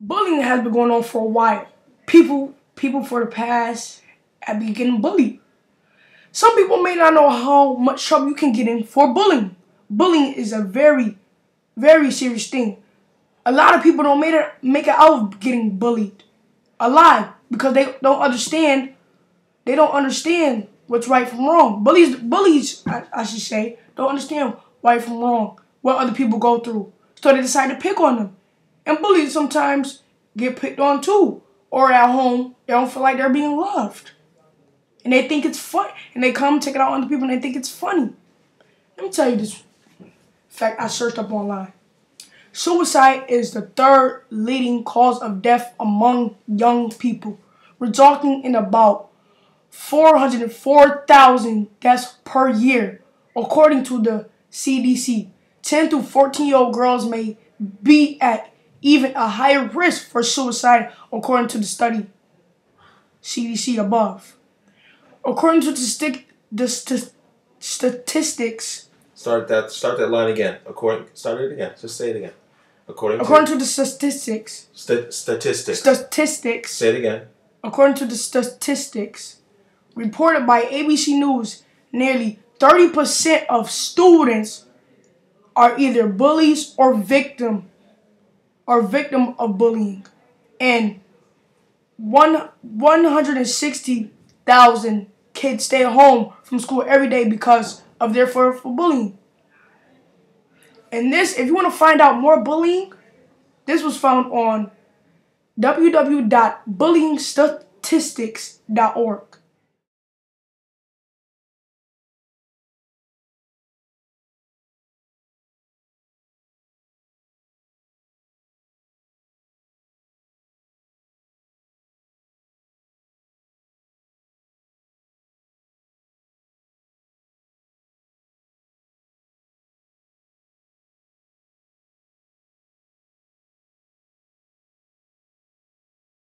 bullying has been going on for a while. People, people for the past have been getting bullied. Some people may not know how much trouble you can get in for bullying. Bullying is a very, very serious thing. A lot of people don't make it make it out of getting bullied alive because they don't understand. They don't understand what's right from wrong. Bullies, bullies, I, I should say, don't understand right from wrong, what other people go through, so they decide to pick on them. And bullies sometimes get picked on too. Or at home, they don't feel like they're being loved. And they think it's fun. And they come take it out on the people and they think it's funny. Let me tell you this fact I searched up online. Suicide is the third leading cause of death among young people, resulting in about 404,000 deaths per year, according to the CDC. 10 to 14 year old girls may be at even a higher risk for suicide, according to the study CDC above. According to the, sti- the st- statistics, Start that. Start that line again. According. Start it again. Just say it again. According, according to, to the statistics, sta- statistics. statistics, say it again. according to the statistics reported by ABC News, nearly 30% of students are either bullies or victim or victim of bullying. And one 160,000 kids stay home from school every day because of their fear for bullying. And this, if you want to find out more bullying, this was found on www.bullyingstatistics.org.